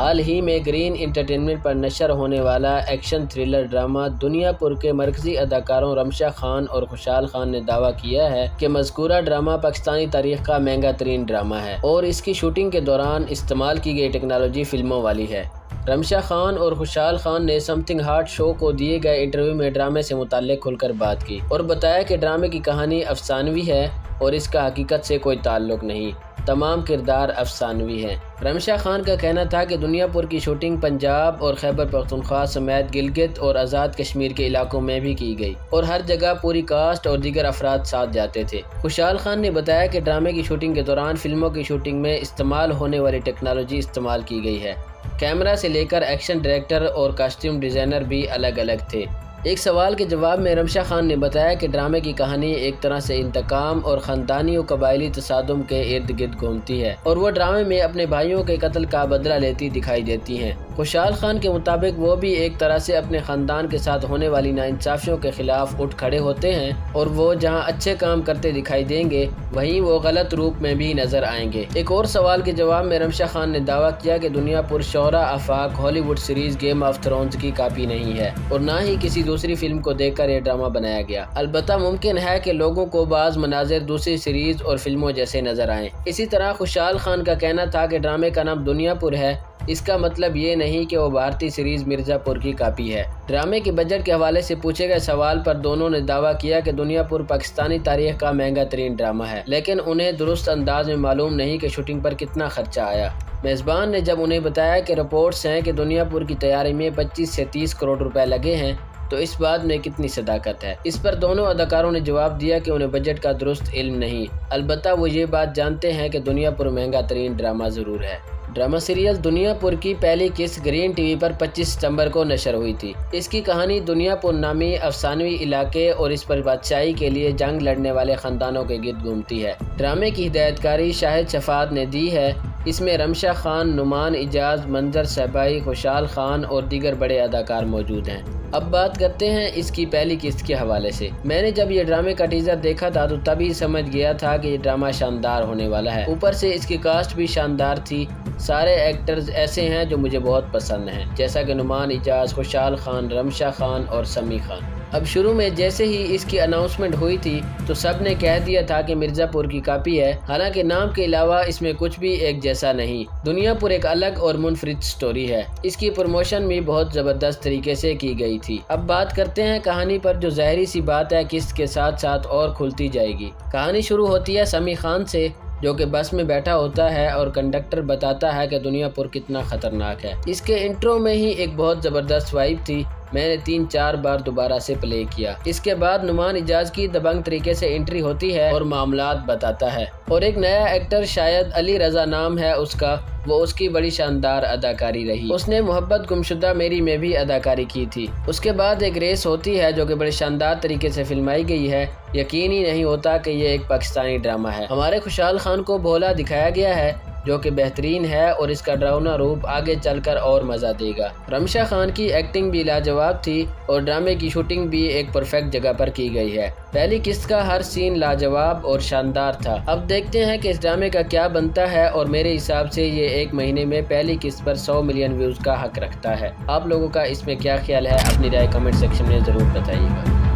حال ہی میں green entertainment پر نشر ہونے والا ایکشن تھرلر ڈرامہ دنیا پور کے مرکزی اداکاروں رمشا خان اور خوشحال خان نے دعویٰ کیا ہے کہ مذکورہ ڈرامہ پاکستانی تاریخ کا مہنگا ترین ڈرامہ ہے اور اس کی شوٹنگ کے دوران استعمال کی گئی ٹیکنالوجی فلموں والی ہے۔ رمشا خان اور خوشحال خان نے سم تھنگ ہارٹ شو کو دیے گئے انٹرویو میں ڈرامے سے متعلق کھل کر بات کی اور بتایا کہ ڈرامے کی کہانی افسانوی ہے اور اس کا حقیقت سے کوئی تعلق نہیں۔ تمام کردار افسانوی ہیں۔ رمشا خان کا کہنا تھا کہ دنیا پور کی شوٹنگ پنجاب اور خیبر پختونخوا، سمیت گلگت اور آزاد کشمیر کے علاقوں میں بھی کی گئی اور ہر جگہ پوری کاسٹ اور دیگر افراد ساتھ جاتے تھے۔ خوشحال خان نے بتایا کہ ڈرامے کی شوٹنگ کے دوران فلموں کی شوٹنگ میں استعمال ہونے والی ٹیکنالوجی استعمال کی گئی ہے۔ کیمرہ سے لے کر ایکشن ڈائریکٹر اور کاسٹیوم ڈیزائنر بھی الگ الگ تھے۔ ایک سوال کے جواب میں رمشا خان نے بتایا کہ ڈرامے کی کہانی ایک طرح سے انتقام اور خاندانی و قبائلی تصادم کے ارد گرد گھومتی ہے اور وہ ڈرامے میں اپنے بھائیوں کے قتل کا بدلہ لیتی دکھائی دیتی ہیں۔ خوشحال خان کے مطابق وہ بھی ایک طرح سے اپنے خاندان کے ساتھ ہونے والی ناانصافیوں کے خلاف اٹھ کھڑے ہوتے ہیں اور وہ جہاں اچھے کام کرتے دکھائی دیں گے، وہیں وہ غلط روپ میں بھی نظر آئیں گے۔ ایک اور سوال کے جواب میں رمشا خان نے دعویٰ کیا کہ دنیا پر شعرا آفاق، Hollywood series Game of Thrones کی کاپی نہیں ہے اور نہ ہی کسی دوسری فلم کو دیکھ کر یہ ڈرامہ بنایا گیا۔ البتہ ممکن ہے کہ لوگوں کو بعض مناظر دوسری سیریز اور فلموں جیسے نظر آئیں۔ اسی طرح خوشحال خان کا کہنا تھا کہ ڈرامے کا نام دنیا پور ہے۔ اس کا مطلب یہ نہیں کہ وہ بھارتی سیریز مرزا پور کی کاپی ہے۔ ڈرامے کے بجٹ کے حوالے سے پوچھے گئے سوال پر دونوں نے دعویٰ کیا کہ دنیا پور پاکستانی تاریخ کا مہنگا ترین ڈرامہ ہے، لیکن انہیں درست انداز میں معلوم نہیں کہ شوٹنگ پر کتنا خرچہ آیا۔ میزبان نے جب انہیں بتایا کہ رپورٹس ہیں کہ دنیا پور کی تیاری میں پچیس سے تیس کروڑ روپے لگے ہیں تو اس بات میں کتنی صداقت ہے؟ اس پر دونوں اداکاروں نے جواب دیا کہ انہیں بجٹ کا درست علم نہیں۔ البتہ وہ یہ بات جانتے ہیں کہ دنیا پر مہنگا ترین ڈرامہ ضرور ہے۔ ڈرامہ سیریل دنیا پور کی پہلی قسط گرین ٹی وی پر پچیس ستمبر کو نشر ہوئی تھی۔ اس کی کہانی دنیا پور نامی افسانوی علاقے اور اس پر بادشاہی کے لیے جنگ لڑنے والے خاندانوں کے گرد گھومتی ہے۔ ڈرامے کی ہدایت کاری شاہد شفاعت نے دی ہے۔ اس میں رمشا خان نمان اجاز، منظر صحبائی خوشحال خان اور دیگر بڑے اداکار موجود ہیں۔ اب بات کرتے ہیں اس کی پہلی قسط کے حوالے سے۔ میں نے جب یہ ڈرامے کا ٹیزر دیکھا تھا تو تبھی سمجھ گیا تھا کہ یہ ڈرامہ شاندار ہونے والا ہے۔ اوپر سے اس کی کاسٹ بھی شاندار تھی۔ سارے ایکٹرز ایسے ہیں جو مجھے بہت پسند ہیں، جیسا کہ نمان اجاز، خوشحال خان، رمشا خان اور سمی خان۔ اب شروع میں جیسے ہی اس کی اناؤنسمنٹ ہوئی تھی، تو سب نے کہہ دیا تھا کہ مرزا پور کی کاپی ہے۔ حالانکہ نام کے علاوہ اس میں کچھ بھی ایک جیسا نہیں۔ دنیا پور ایک الگ اور منفرد سٹوری ہے۔ اس کی پروموشن بھی بہت زبردست طریقے سے کی گئی تھی۔ اب بات کرتے ہیں کہانی پر، جو ظاہری سی بات ہے قسط کے ساتھ ساتھ اور کھلتی جائے گی۔ کہانی شروع ہوتی ہے سمی خان سے۔ جو کہ بس میں بیٹھا ہوتا ہے اور کنڈکٹر بتاتا ہے کہ دنیا پور کتنا خطرناک ہے۔ اس کے انٹرو میں ہی ایک بہت زبردست وائب تھی۔ میں نے تین چار بار دوبارہ سے پلے کیا۔ اس کے بعد نمان اجاز کی دبنگ طریقے سے انٹری ہوتی ہے اور معاملات بتاتا ہے۔ اور ایک نیا ایکٹر شاید علی رضا نام ہے اس کا، وہ اس کی بڑی شاندار اداکاری رہی۔ اس نے محبت گمشدہ میری میں بھی اداکاری کی تھی۔ اس کے بعد ایک ریس ہوتی ہے جو کہ بڑے شاندار طریقے سے فلمائی گئی ہے۔ یقین ہی نہیں ہوتا کہ یہ ایک پاکستانی ڈرامہ ہے۔ ہمارے خوشحال خان کو بولا دکھایا گیا ہے۔ جو کہ بہترین ہے اور اس کا ڈراؤنا روپ آگے چل کر اور مزہ دے گا۔ رمشا خان کی ایکٹنگ بھی لاجواب تھی اور ڈرامے کی شوٹنگ بھی ایک پرفیکٹ جگہ پر کی گئی ہے۔ پہلی قسط کا ہر سین لاجواب اور شاندار تھا۔ اب دیکھتے ہیں کہ اس ڈرامے کا کیا بنتا ہے اور میرے حساب سے یہ ایک مہینے میں پہلی قسط پر سو ملین ویوز کا حق رکھتا ہے۔ آپ لوگوں کا اس میں کیا خیال ہے؟ اپنی رائے کمنٹ سیکشن میں ضرور بتائیے گا۔